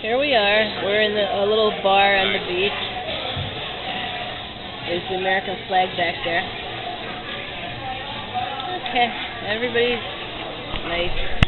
Here we are. We're in the, a little bar on the beach. There's the American flag back there. Okay, everybody's nice.